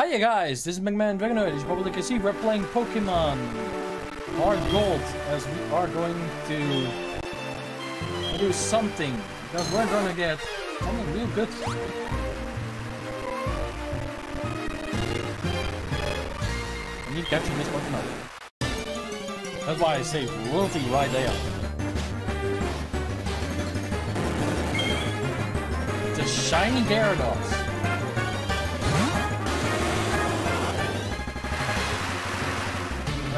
Hiya guys, this is Megaman Dragonoid. As you probably can see, we're playing Pokemon Hard Gold as we are going to do something because we're gonna get something real good. We need catching this Pokemon. That's why I say royalty right there. It's a shiny Gyarados.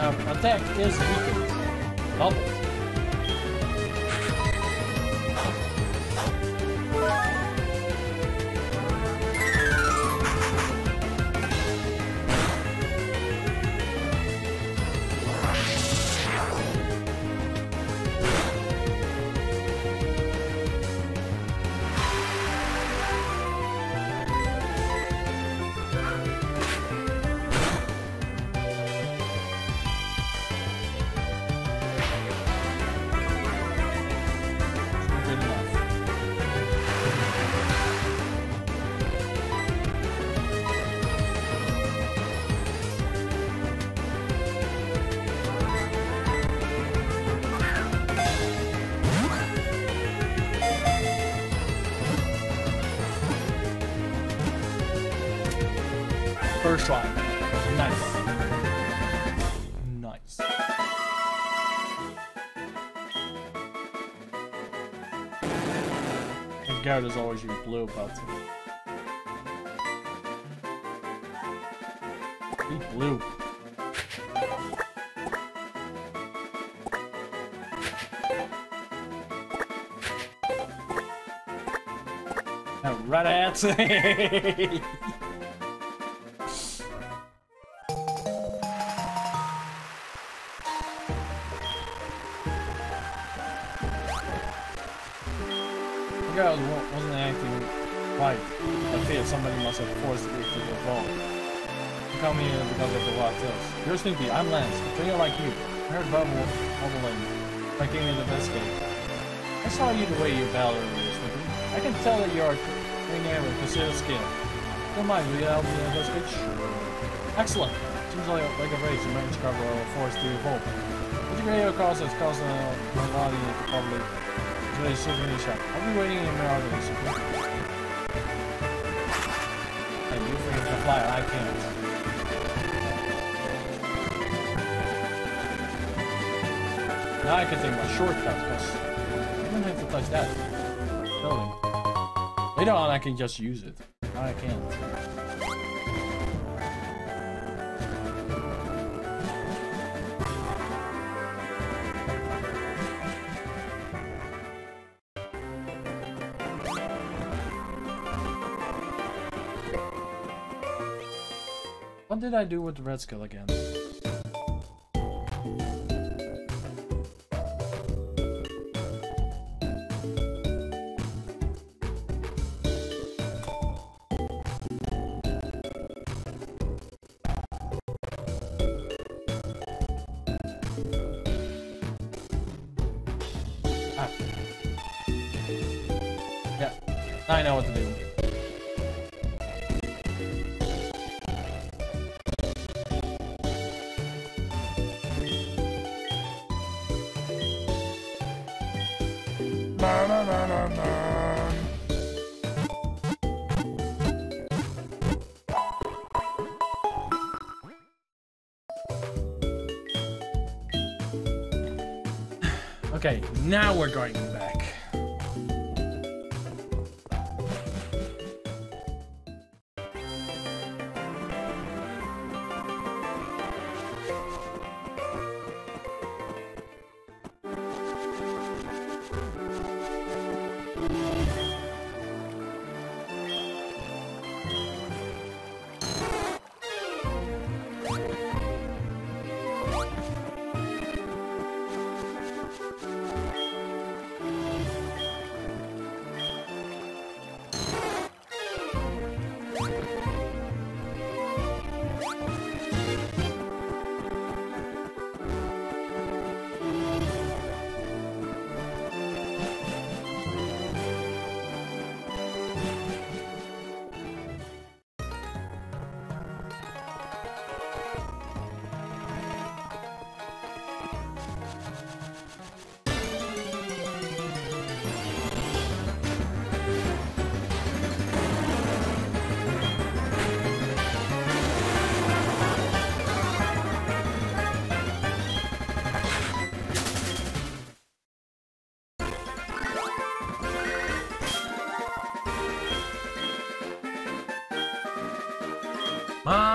Um, now, attack is weakened. Double. First try. Nice. Nice. And Garrett is always use blue about to. Eat blue. Uh, of tales. You're Snoopy, I'm Lance, a trainer like you. I heard bubble bubbling. Like gave me the best game. I saw you the way you battled earlier, Snoopy. I can tell that you're a trainer with considered skill. Don't mind, will you help me investigate? Sure. Excellent. Seems like, like a race. You managed to cover a forest through your hope. What you radio calls us causing a lot in the public. Really souvenir shop. I'll be waiting in my audience. Hey, you figure to fly, I can't. Now I can take my shortcut, because I don't have to touch that building. Later on I can just use it. Now I can't. What did I do with the red skill again? Now we're going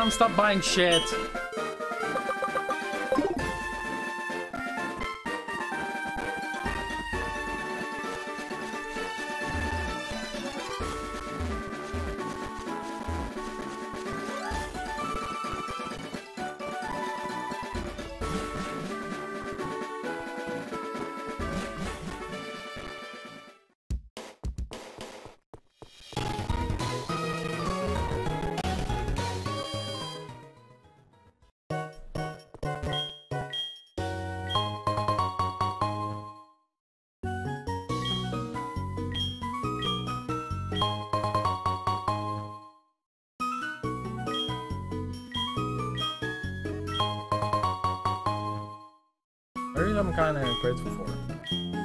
on, stop buying shit. I'm kind of grateful for. Deixa.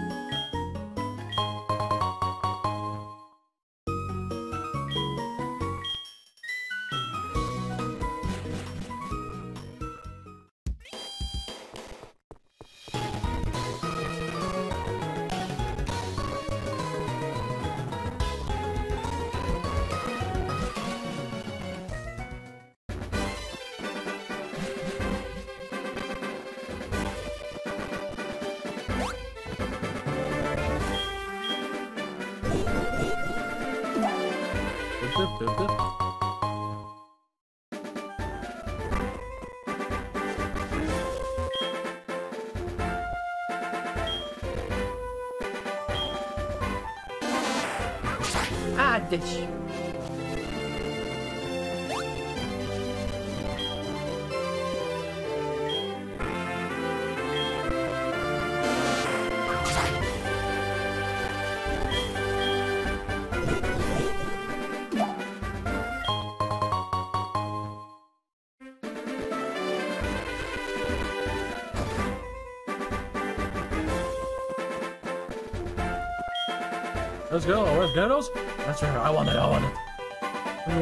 Let's go. Let's get those. That's right. I want it. I want it.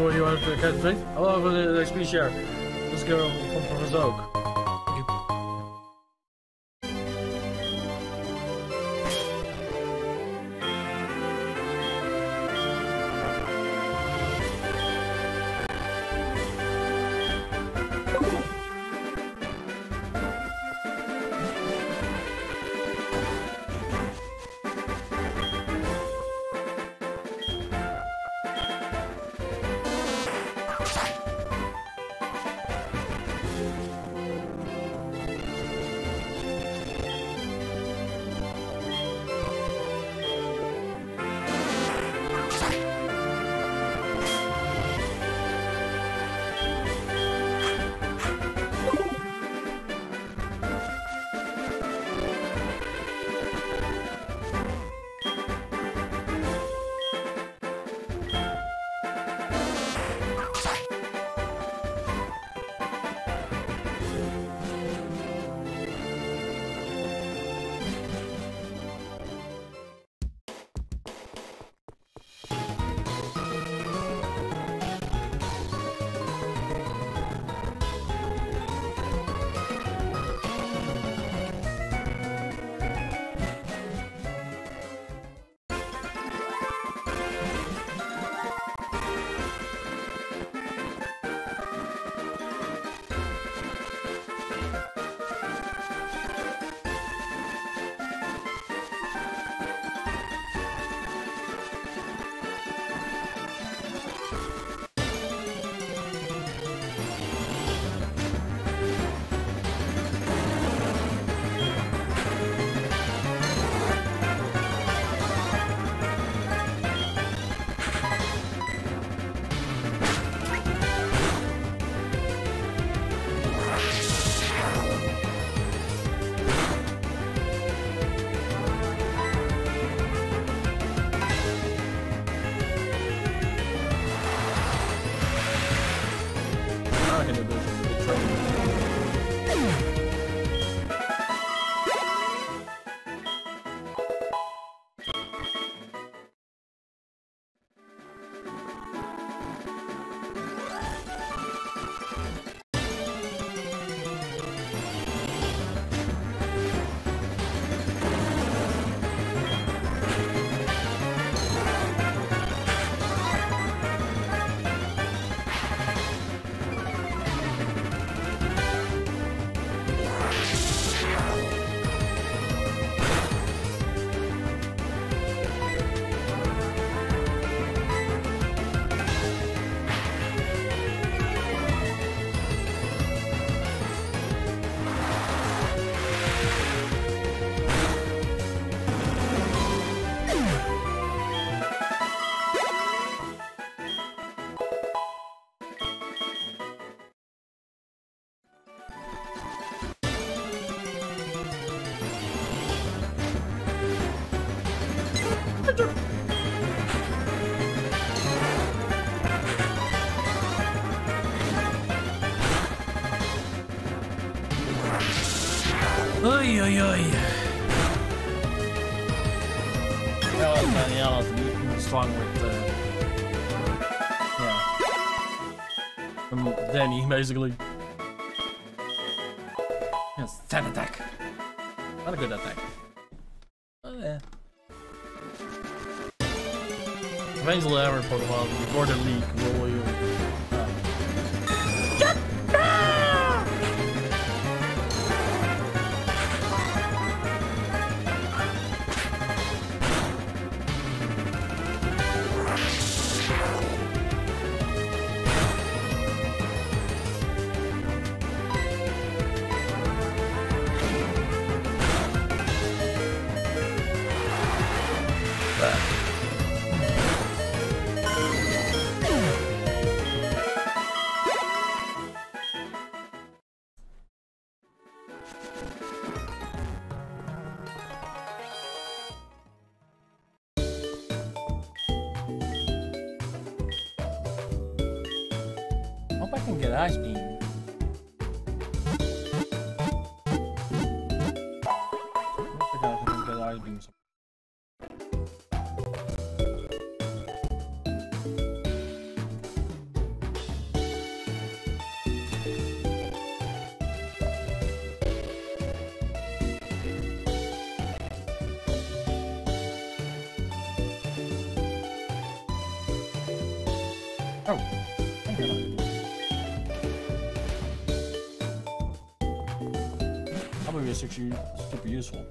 What do you want to catch drink? I love the XP share. Let's go from Professor Oak. Oj, oj, oj. To be strong with, uh, yeah. Um, Danny, basically. Yes, ten attack. Not a good attack. Oh, yeah. Eventually, every Pokemon before the leak will Oh, is actually super useful.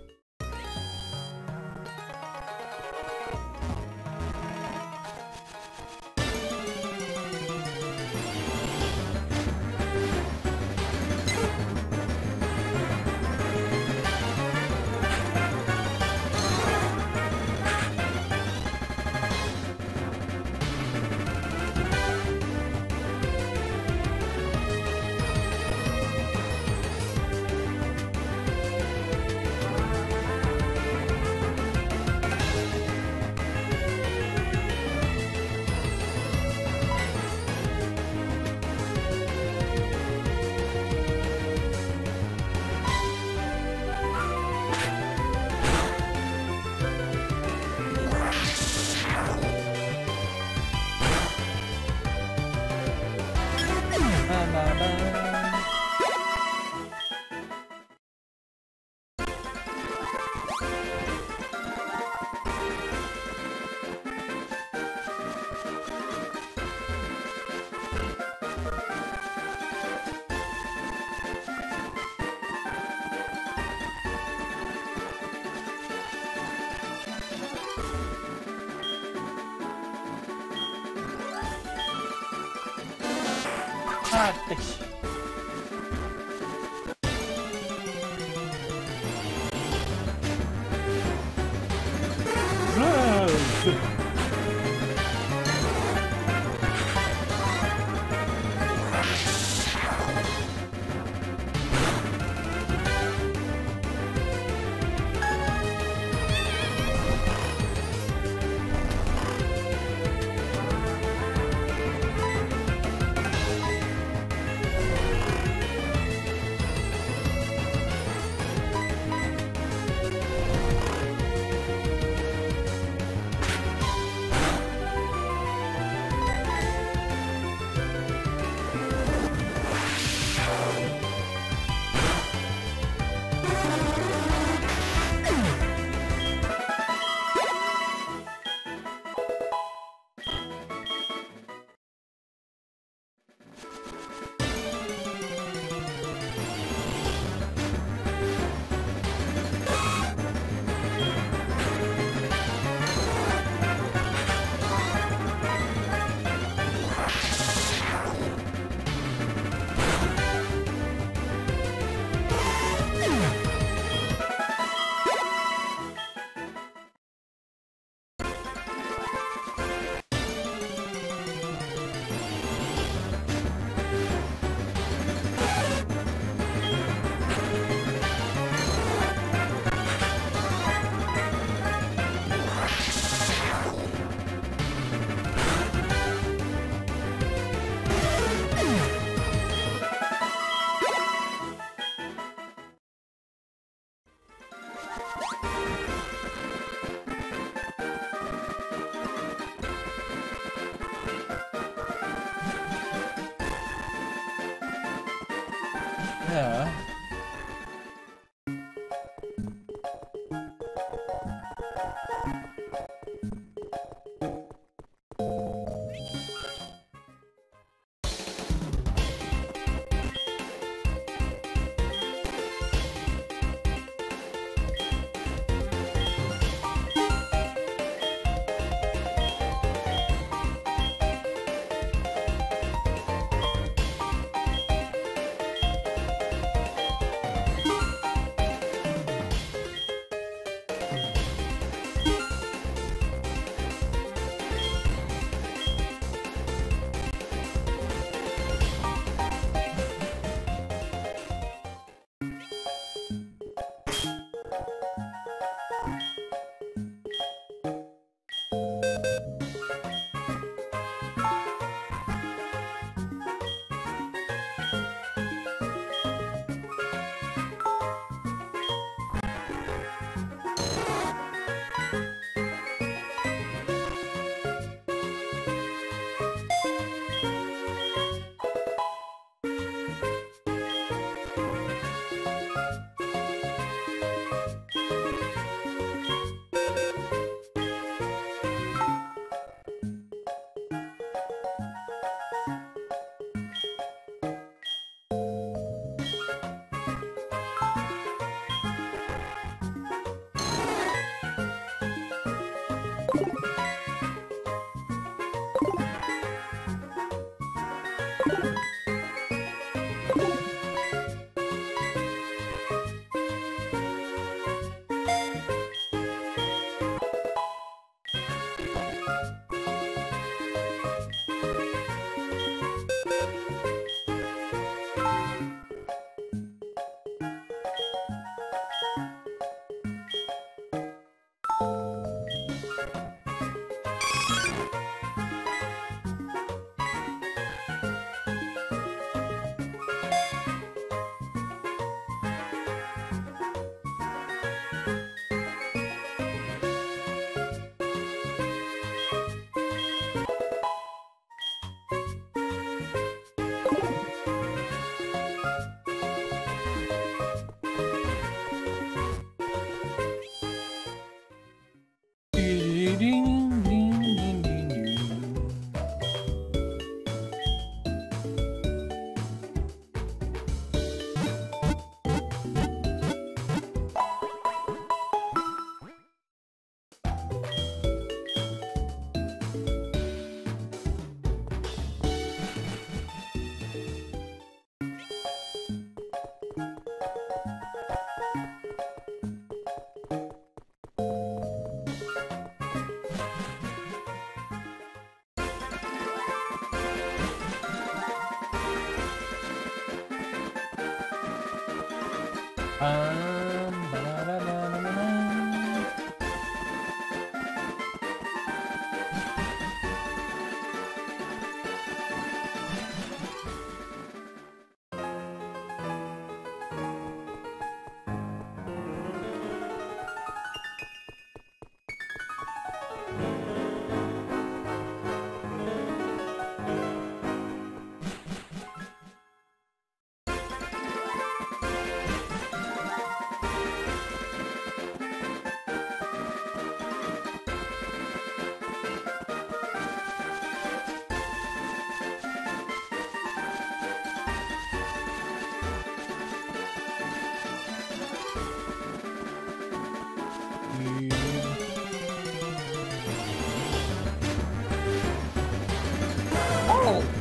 Ah, thanks. Yeah. Um, 嗯 Oh!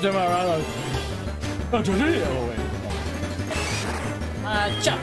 Yo me agarro. ¡Achurrillo, güey! Ah, ¡Macha!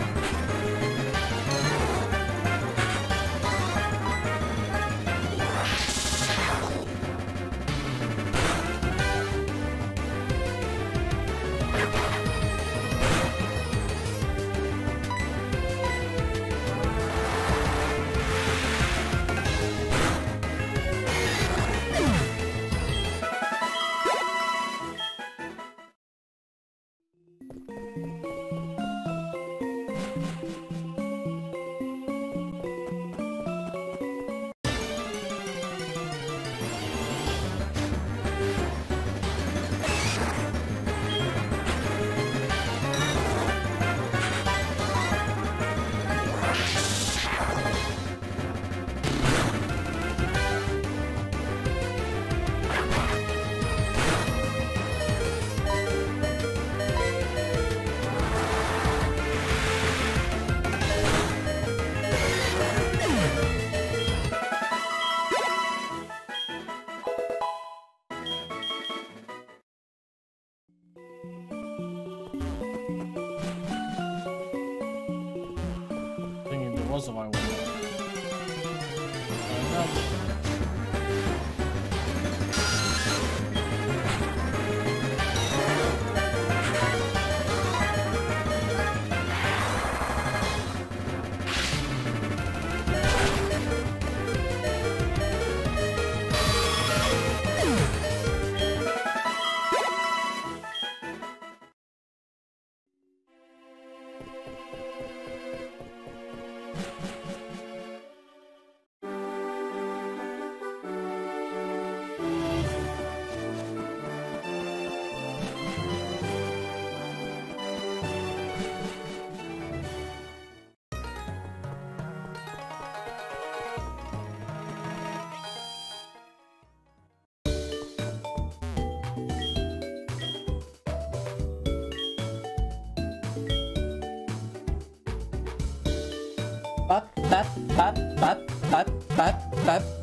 bap bap bap bap bap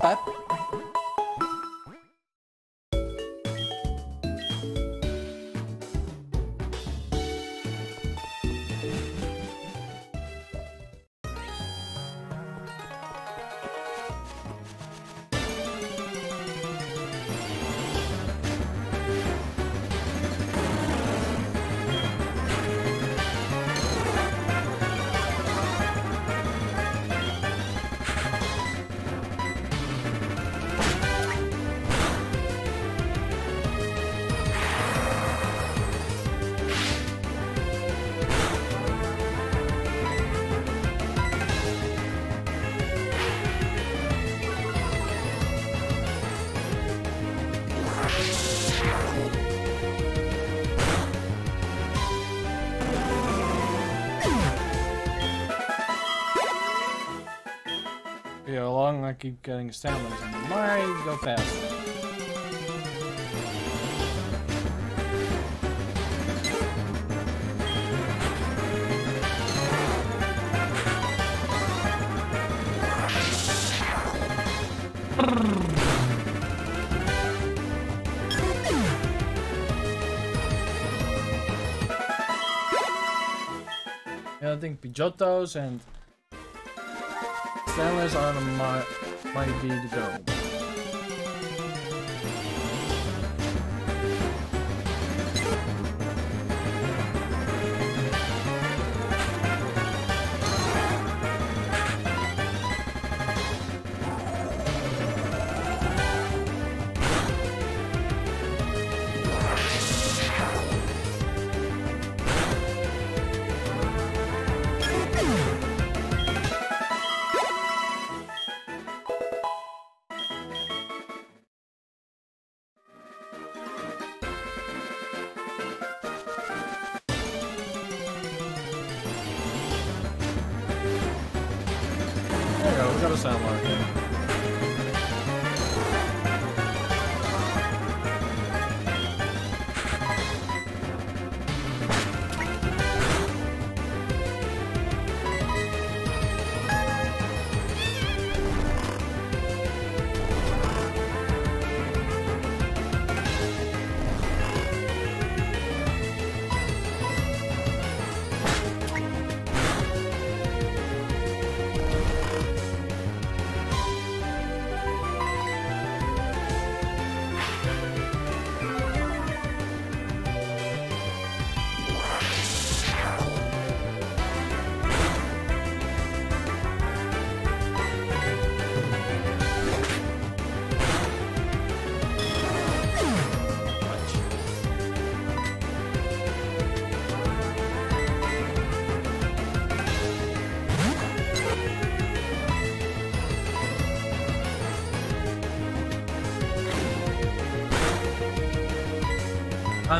I keep getting stamina might go faster. Yeah, I think Pidgeottos and Stanley's on my might be the go.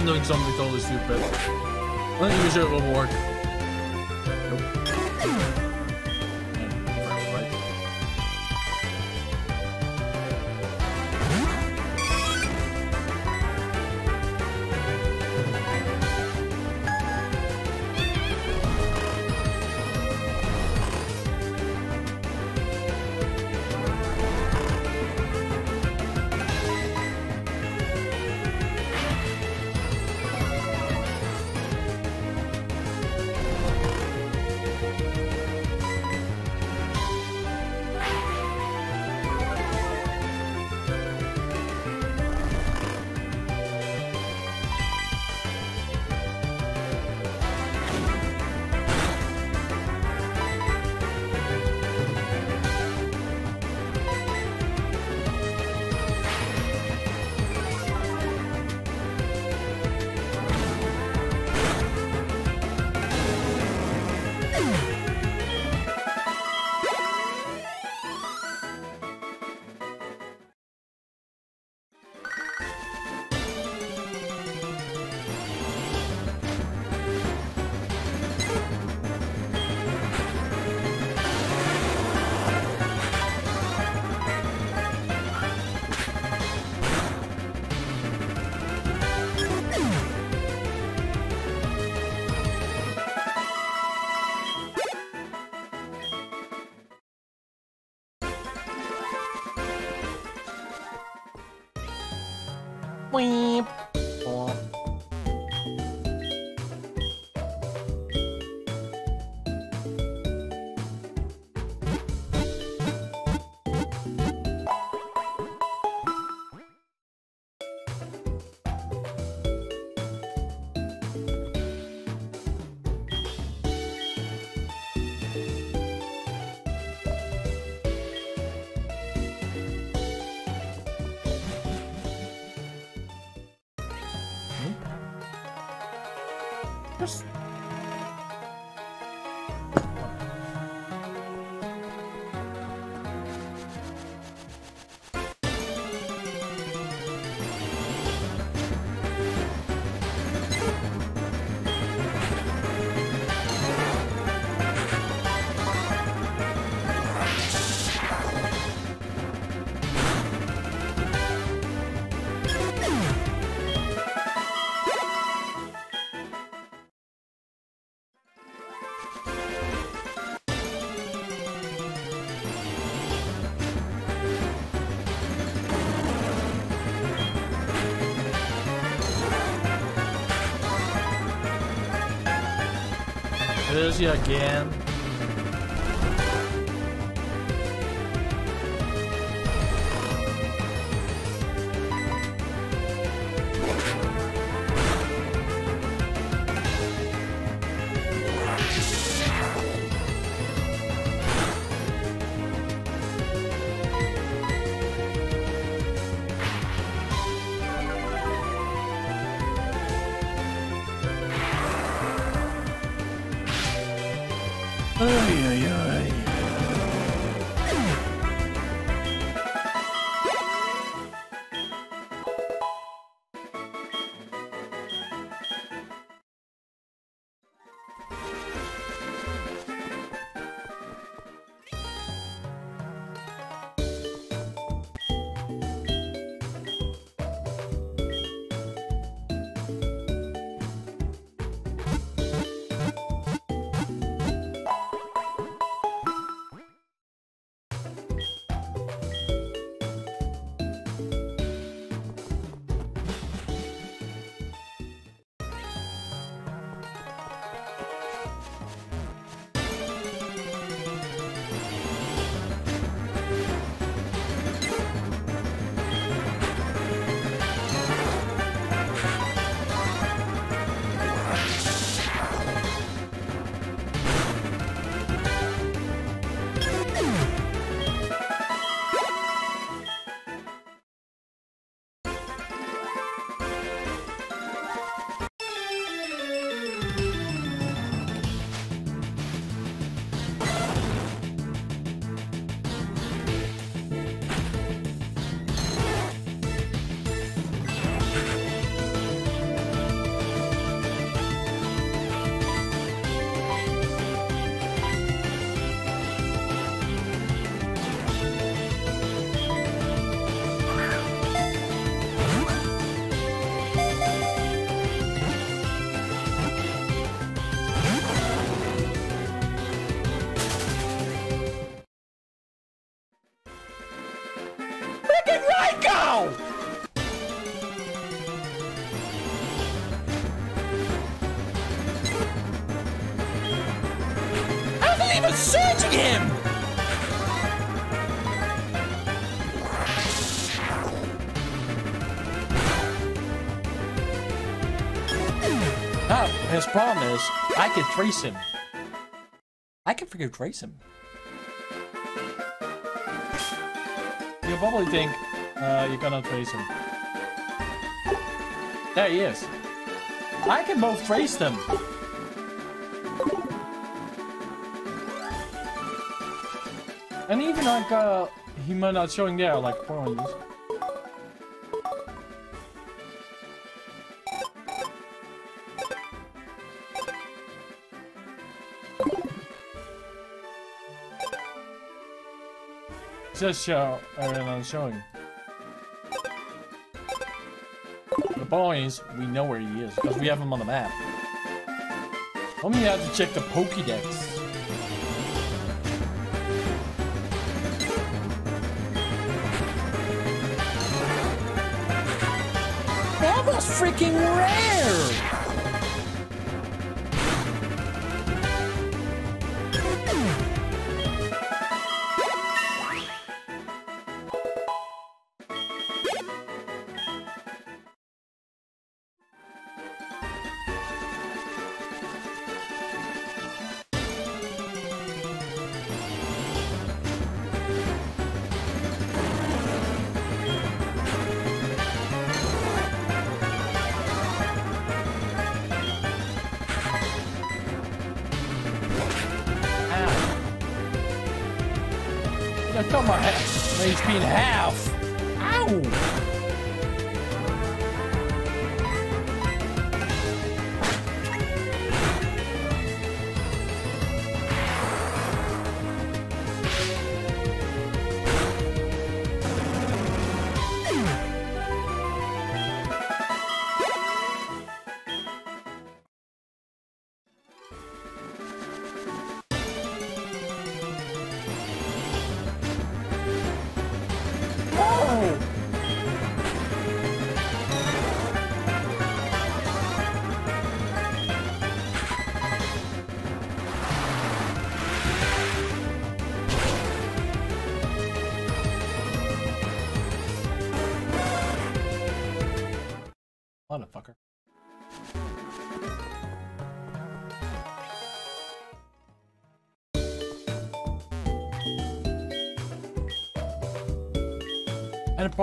I'm doing something totally stupid. Let me use it, it Seriously again? Searching him! Ah, his problem is, I can trace him. I can figure trace him. You probably think uh, you're gonna trace him. There he is. I can both trace them. And even like uh, he might not showing there like points. Just show and I'm showing. The points we know where he is because we have him on the map. Only have to check the Pokédex. That freaking rare! Cut my HP in half.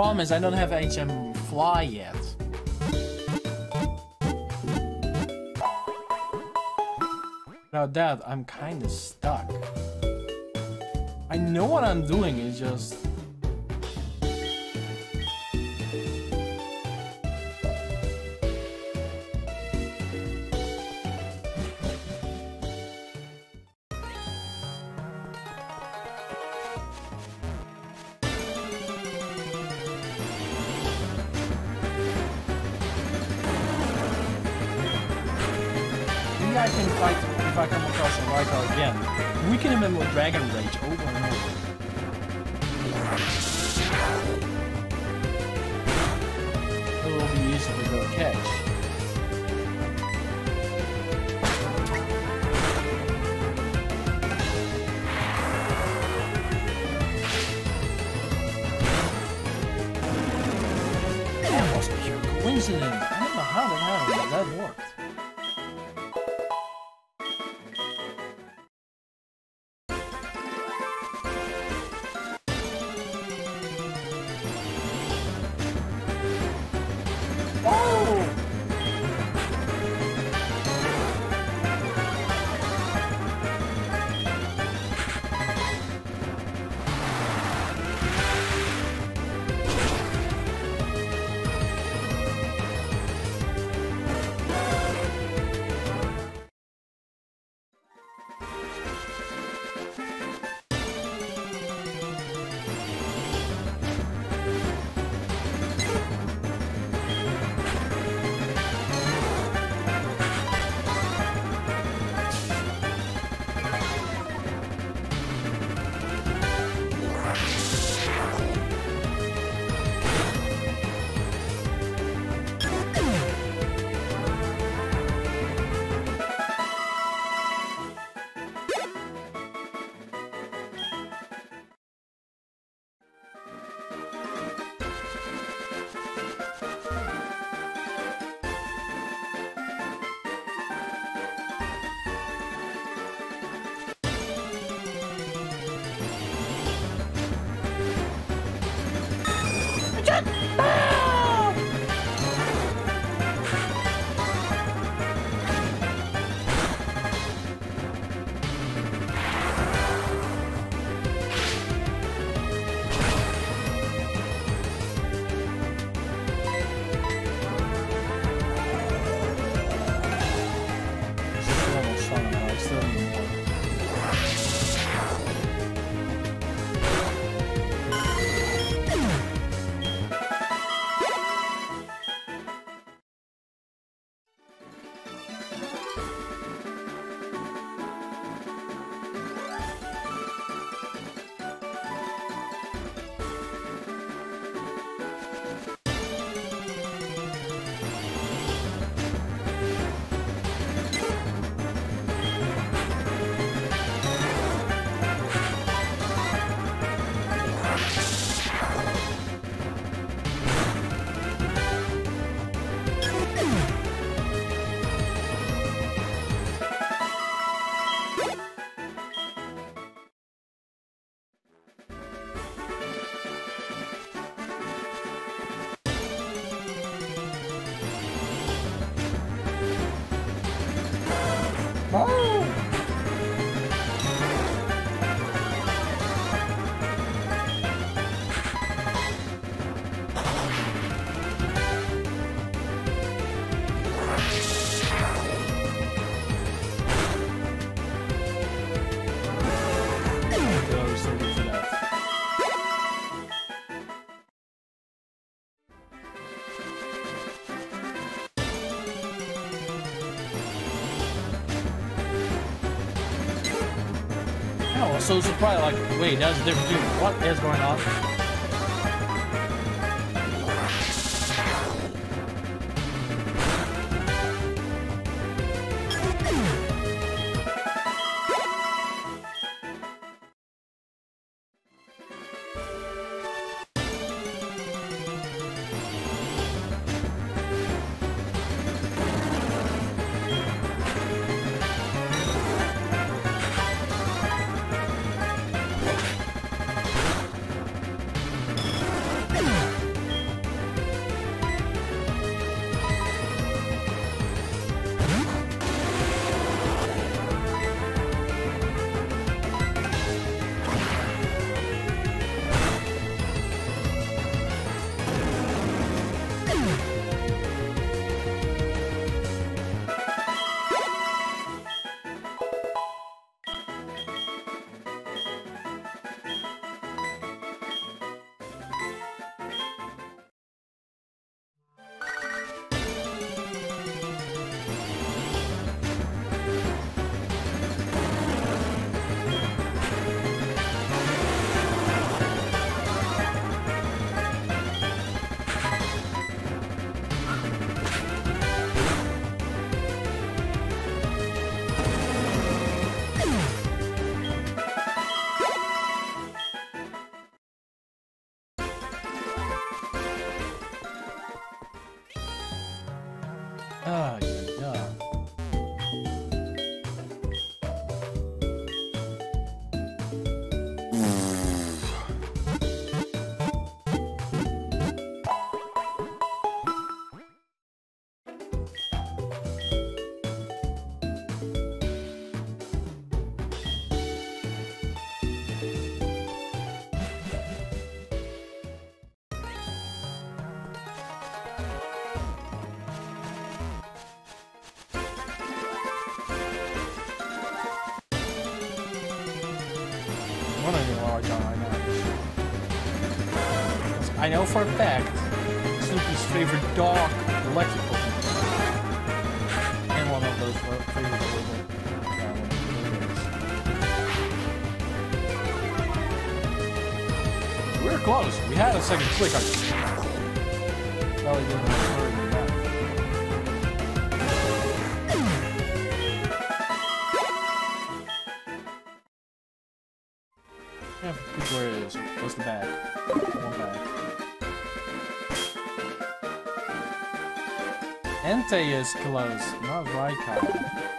Problem is I don't have HM Fly yet. Without that, I'm kinda stuck. I know what I'm doing, it's just... can fight if I come across a Raikou again. Weaken him with Dragon Rage over and over. It will be easy to go catch. Was so surprised, like, wait, that's a different dude. What is going on? For a fact Snoopy's favorite dog, Pokemon. And one of those fa- favorite were close. We had a second click it. Probably didn't back. Yeah, where it is. What's the bag? Entei is close, not. That's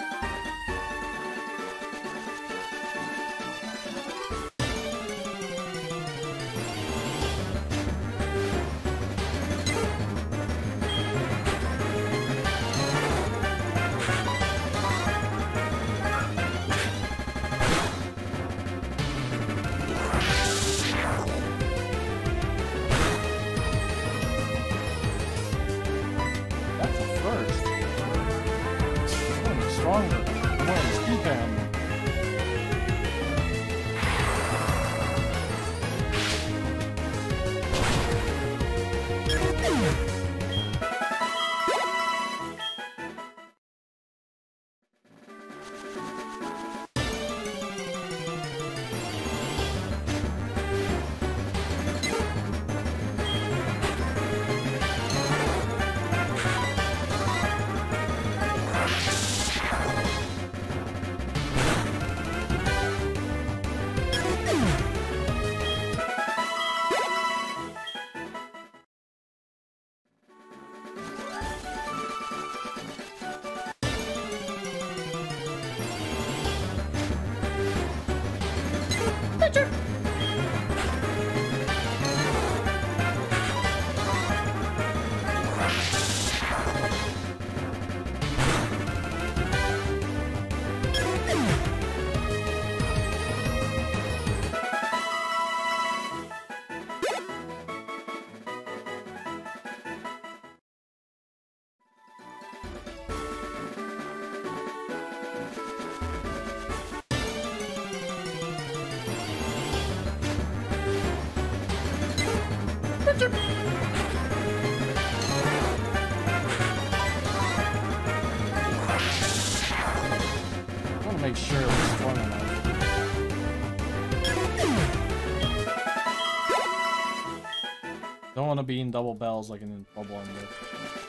To be in double bells like in Bubble.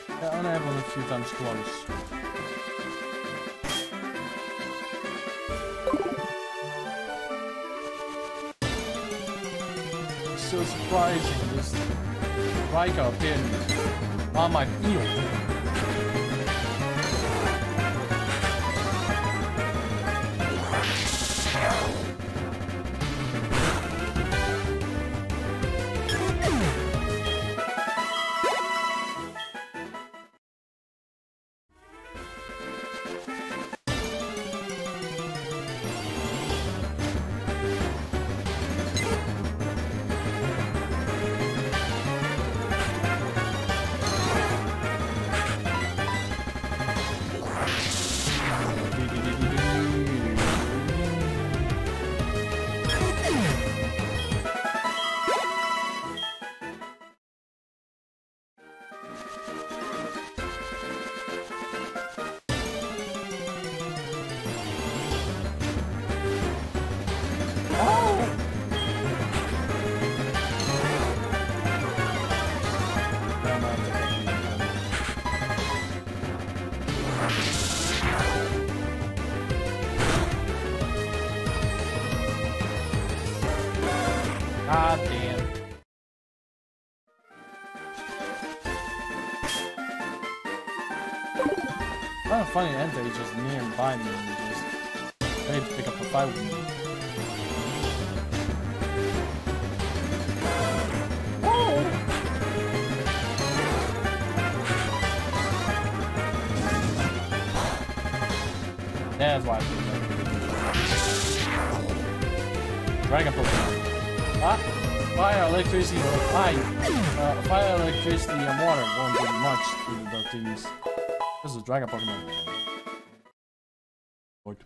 Yeah, and I have a few times close. So surprising, this Raikou appeared on my field. Funny Entei is just nearby me and just to pick up a fight with me. That's why I up. Dragon Pokemon. Ah, fire, electricity, or fire. Uh, fire, electricity, and water won't do much to the things. Dragon Pokemon. What?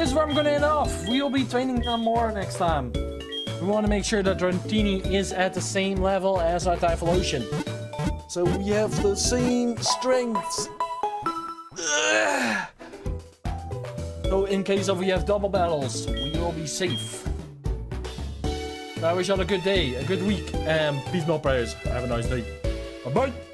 Is where I'm gonna end off. We'll be training them more next time. We want to make sure that Dratini is at the same level as our Typhlosion. So we have the same strengths. Ugh. So in case of we have double battles, we will be safe. I wish you all a good day, a good week, and peace, my prayers. Have a nice day. Bye bye.